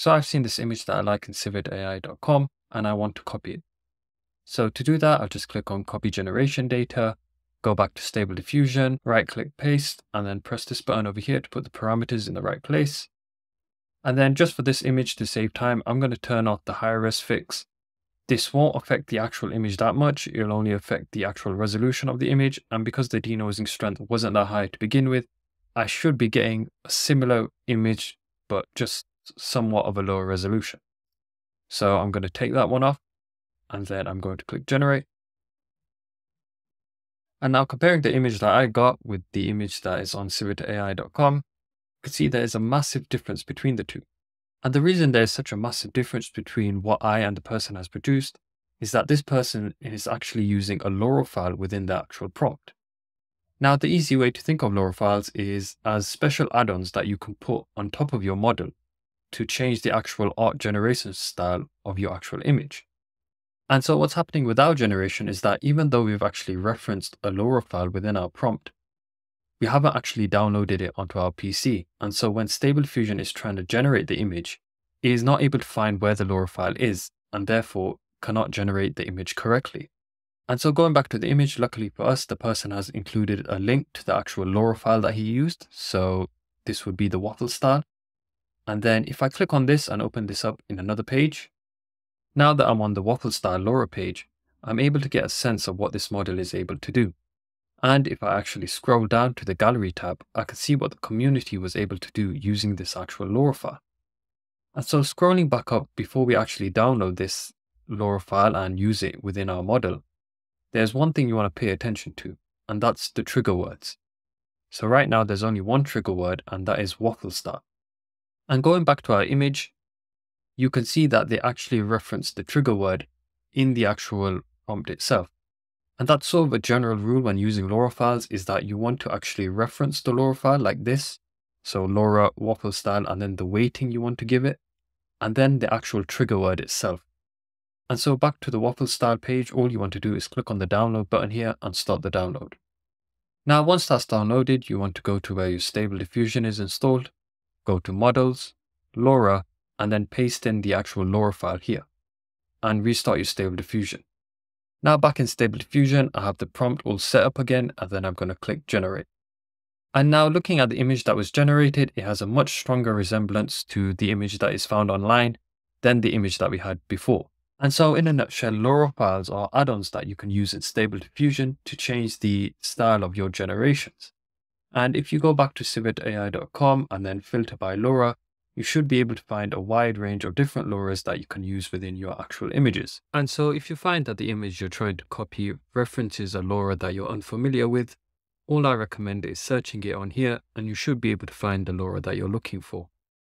So I've seen this image that I like in civitai.com and I want to copy it. So to do that, I'll just click on copy generation data, go back to stable diffusion, right click paste, and then press this button over here to put the parameters in the right place. And then just for this image to save time, I'm going to turn off the high res fix. This won't affect the actual image that much. It'll only affect the actual resolution of the image. And because the denoising strength wasn't that high to begin with, I should be getting a similar image, but just somewhat of a lower resolution. So I'm going to take that one off and then I'm going to click generate. And now comparing the image that I got with the image that is on civitAI.com, you can see there is a massive difference between the two. And the reason there's such a massive difference between what I and the person has produced is that this person is actually using a LoRa file within the actual prompt. Now, the easy way to think of LoRa files is as special add-ons that you can put on top of your model to change the actual art generation style of your actual image. And so what's happening with our generation is that even though we've actually referenced a LoRa file within our prompt, we haven't actually downloaded it onto our PC. And so when Stable Diffusion is trying to generate the image, it is not able to find where the LoRa file is and therefore cannot generate the image correctly. And so going back to the image, luckily for us, the person has included a link to the actual LoRa file that he used. So this would be the waffle style. And then if I click on this and open this up in another page, now that I'm on the waffle style LoRa page, I'm able to get a sense of what this model is able to do. And if I actually scroll down to the gallery tab, I can see what the community was able to do using this actual LoRa file. And so scrolling back up before we actually download this LoRa file and use it within our model, there's one thing you want to pay attention to, and that's the trigger words. So right now there's only one trigger word and that is waffle style. And going back to our image, you can see that they actually reference the trigger word in the actual prompt itself. And that's sort of a general rule when using LoRa files is that you want to actually reference the LoRa file like this. So LoRa waffle style and then the weighting you want to give it, and then the actual trigger word itself. And so back to the waffle style page, all you want to do is click on the download button here and start the download. Now, once that's downloaded, you want to go to where your stable diffusion is installed, go to models, LoRa, and then paste in the actual LoRa file here and restart your Stable Diffusion. Now back in Stable Diffusion, I have the prompt all set up again and then I'm going to click generate. And now looking at the image that was generated, it has a much stronger resemblance to the image that is found online than the image that we had before. And so in a nutshell, LoRa files are add-ons that you can use in Stable Diffusion to change the style of your generations. And if you go back to civitai.com and then filter by LoRa, you should be able to find a wide range of different LoRa's that you can use within your actual images. And so if you find that the image you're trying to copy references a LoRa that you're unfamiliar with, all I recommend is searching it on here and you should be able to find the LoRa that you're looking for.